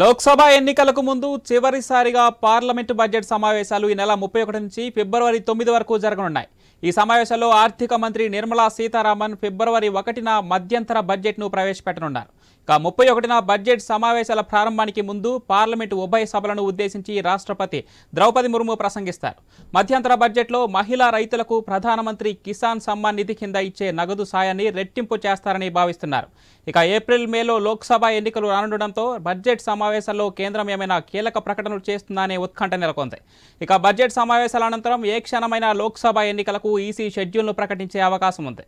లోక్సభ ఎన్నికలకు ముందు చివరిసారిగా పార్లమెంటు బడ్జెట్ సమావేశాలు ఈ నెల ముప్పై ఒకటి నుంచి ఫిబ్రవరి తొమ్మిది వరకు జరగనున్నాయి. ఈ సమావేశంలో ఆర్థిక మంత్రి నిర్మలా సీతారామన్ ఫిబ్రవరి ఒకటిన మధ్యంతర బడ్జెట్ను ప్రవేశపెట్టనున్నారు. ఇక ముప్పై ఒకటిన బడ్జెట్ సమావేశాల ప్రారంభానికి ముందు పార్లమెంటు ఉభయ సభలను ఉద్దేశించి రాష్ట్రపతి ద్రౌపది ముర్ము ప్రసంగిస్తారు. మధ్యంతర బడ్జెట్లో మహిళా రైతులకు ప్రధానమంత్రి కిసాన్ సమ్మాన్ నిధి కింద ఇచ్చే నగదు సాయాన్ని రెట్టింపు చేస్తారని భావిస్తున్నారు. ఇక ఏప్రిల్ మేలో లోక్సభ ఎన్నికలు రానుండడంతో బడ్జెట్ సమావేశాల్లో కేంద్రం ఏమైనా కీలక ప్రకటనలు చేస్తుందనే ఉత్కంఠ నెలకొంది. ఇక బడ్జెట్ సమావేశాల అనంతరం ఏ క్షణమైన లోక్సభ ఎన్నికలకు ఈసీ షెడ్యూల్ను ప్రకటించే అవకాశం ఉంది